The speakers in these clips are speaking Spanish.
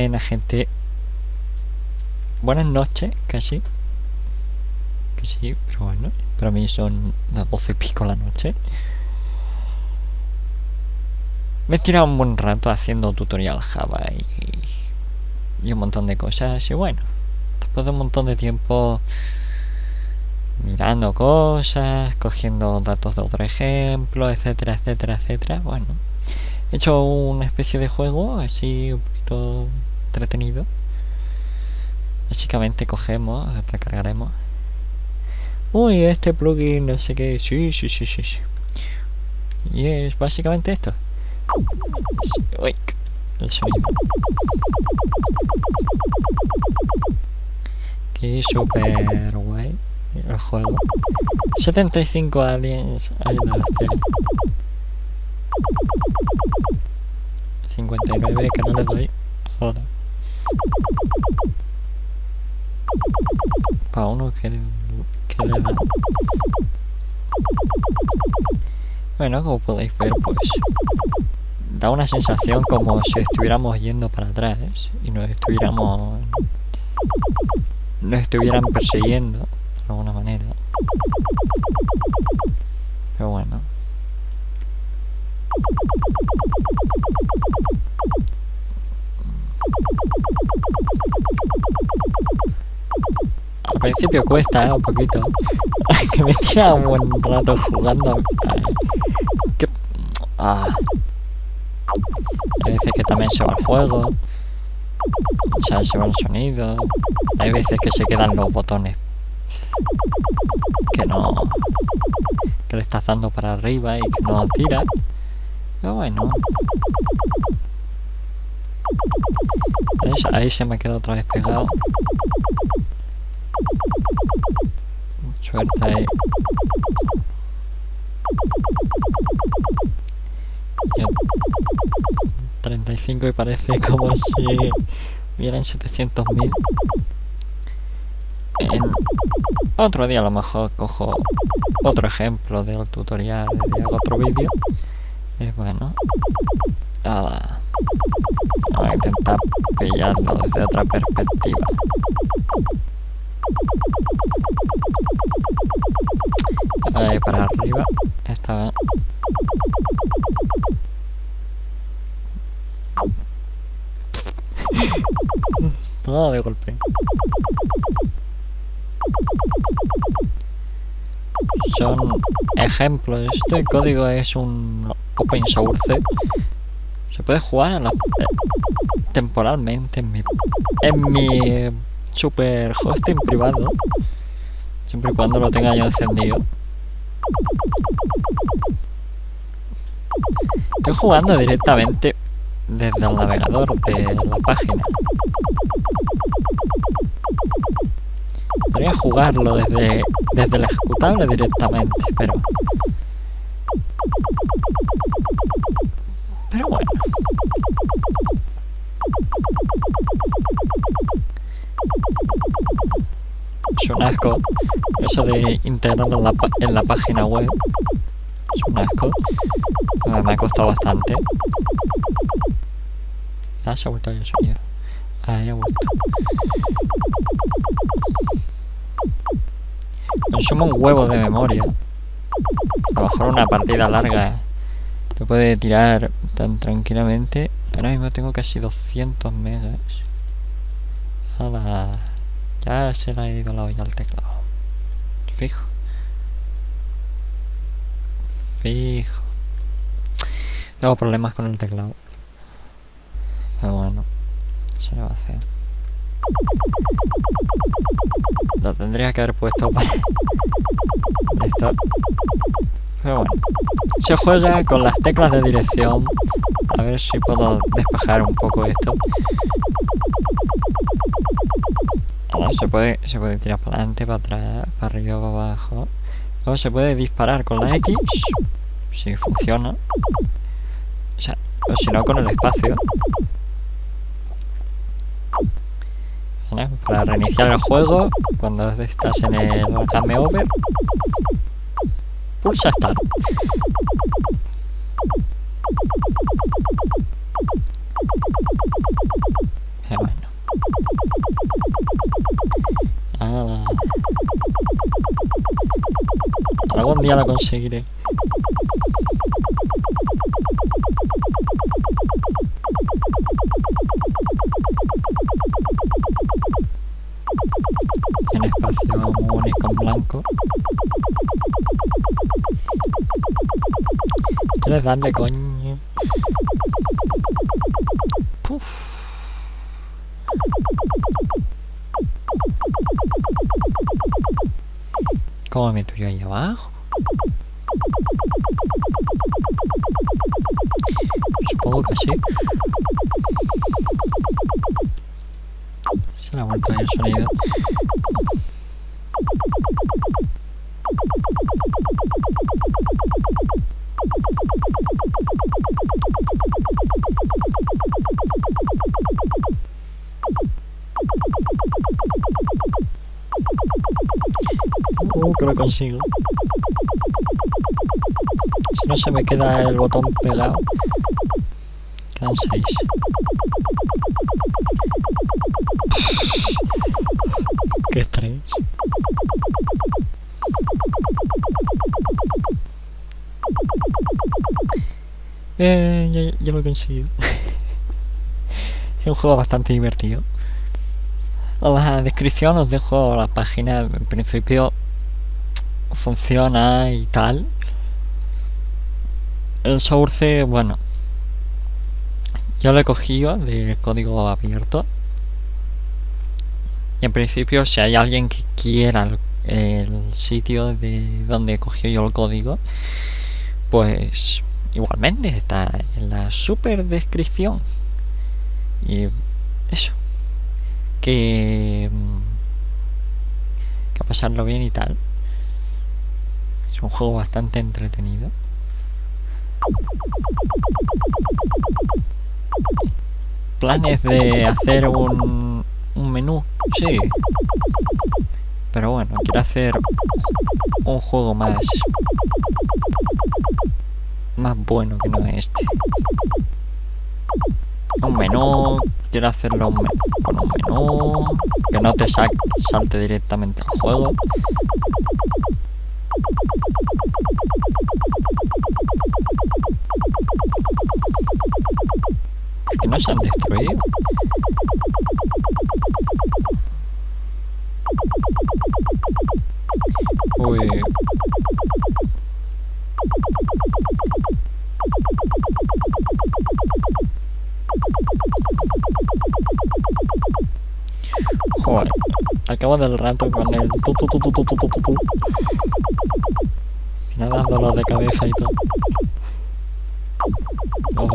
Buena gente. Buenas noches, casi. Que sí, pero bueno. Para mí son las doce y pico la noche. Me he tirado un buen rato haciendo tutorial Java y, y un montón de cosas. Y bueno, después de un montón de tiempo mirando cosas, cogiendo datos de otro ejemplo, etcétera, etcétera, etcétera. Bueno, he hecho una especie de juego así un poquito entretenido. Básicamente cogemos, recargaremos. Uy, este plugin, no sé qué. Sí, sí, sí, sí. sí. Y es básicamente esto. Uy, el sonido. Que super guay el juego. 75 aliens hay de hacer. 59 que no le doy ahora. Para uno que, que le. Bueno, como podéis ver, pues da una sensación como si estuviéramos yendo para atrás y nos estuviéramos nos estuvieran persiguiendo de alguna manera. Principio cuesta ¿eh? un poquito. que me tira un buen rato jugando. Ah. Hay veces que también se va el juego. O sea, se va el sonido. Hay veces que se quedan los botones. Que no. Que le estás dando para arriba y que no tira. Pero bueno. Ahí se me quedó otra vez pegado. Suerte ahí. Ya 35 y parece como si hubieran 700.000. En otro día a lo mejor cojo otro ejemplo del tutorial hago otro vídeo. Y bueno, nada. Voy a intentar pillarlo desde otra perspectiva. Ahí para arriba. Esta vez. Todo de golpe. Son ejemplos. Este código es un open source. Se puede jugar a la- eh, temporalmente en mi, en mi super hosting privado. Siempre y cuando lo tenga yo encendido. Estoy jugando directamente desde el navegador de la página. Podría jugarlo desde, desde el ejecutable directamente, pero... Pero bueno. Es un asco. Eso de integrarlo en la, en la página web. Es un asco. Eh, Me ha costado bastante. Ah, se ha vuelto el sonido. Ahí ha vuelto. Consume un de memoria. A lo una partida larga te puede tirar tan tranquilamente. Ahora mismo tengo casi 200 megas. Ala. Ya se ha ido la olla al teclado. Fijo. Fijo. Tengo problemas con el teclado. Pero bueno, se le va a hacer. Lo tendría que haber puesto para esto. Pero bueno, se juega con las teclas de dirección. A ver si puedo despejar un poco esto. Se puede, se puede tirar para adelante, para atrás, para arriba, para abajo. Luego se puede disparar con la X, si funciona. O sea, o si no con el espacio. Para reiniciar el juego, cuando estás en el game over, pulsa Start. Algún día lo conseguiré. En espacio único en blanco. ¿Quieres coño? ¿Cómo me meto yo ahí abajo? Supongo que sí. Se vuelto ahí el sonido. Uh, lo consigo. Si no se me queda el botón pegado. Quedan seis. Qué estrés. Eh, ya, ya lo he conseguido. es un juego bastante divertido. La descripción os dejo la página. En principio funciona y tal. El source, bueno, yo lo he cogido de código abierto. Y en principio, si hay alguien que quiera el, sitio de donde he cogido yo el código, pues igualmente está en la super descripción. Y eso. Que. Que a pasarlo bien y tal. Es un juego bastante entretenido. Planes de hacer un, un menú, sí. Pero bueno, quiero hacer un juego más más bueno que no este. Un menú, quiero hacerlo un con un menú, que no te sa- salte directamente al juego. Joder, al cabo del rato con el tu tu tu tu tu tu tu tu tu. Me da dolor de cabeza y todo. Oh.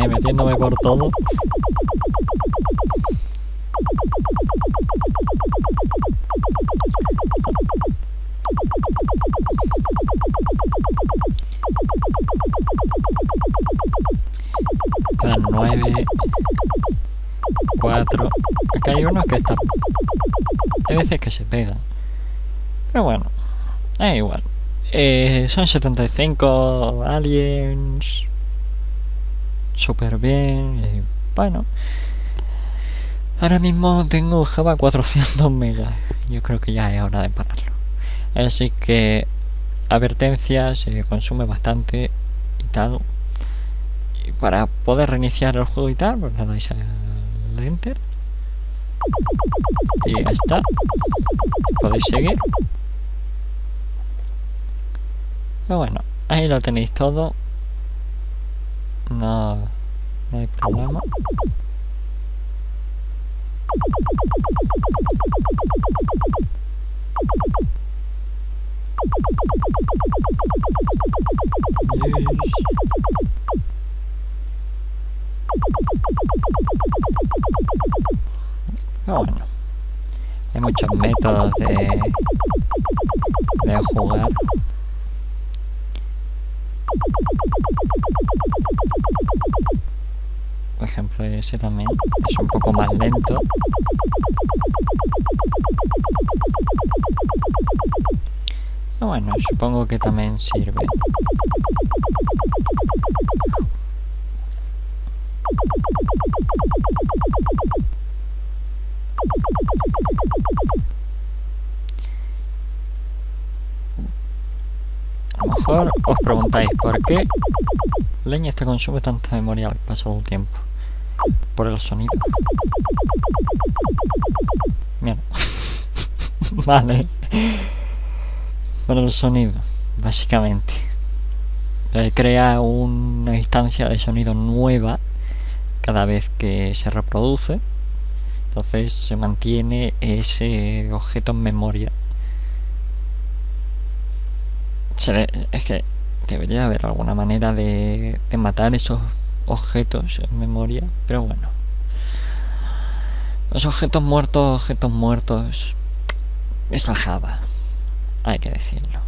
Ay, metiéndome por todo. Quedan nueve. Cuatro. Acá hay uno que está. Hay veces que se pega. Pero bueno. Da igual. Eh, son 75 aliens. Súper bien. y bueno. Ahora mismo tengo Java 400 megas. Yo creo que ya es hora de pararlo. Así que advertencia, se consume bastante y tal. Y para poder reiniciar el juego y tal, pues le dais al enter. Y ya está. Podéis seguir. Pero bueno, ahí lo tenéis todo. ngờ. Này cũng lắm á Rồi. Andiamo già a metà de... de jugar ejemplo, ese también es un poco más lento. Ah, bueno, supongo que también sirve. A lo mejor os preguntáis por qué leña esta consume tanta memoria al paso del tiempo. Por el sonido. Mira. vale. Por el sonido, básicamente. Eh, crea una instancia de sonido nueva cada vez que se reproduce. Entonces se mantiene ese objeto en memoria. es que debería haber alguna manera de, de matar esos objetos en memoria, pero bueno. Los objetos muertos, objetos muertos, es el Java, hay que decirlo.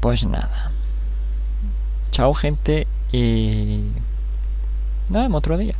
Pues nada. Chao gente y... Nos vemos otro día.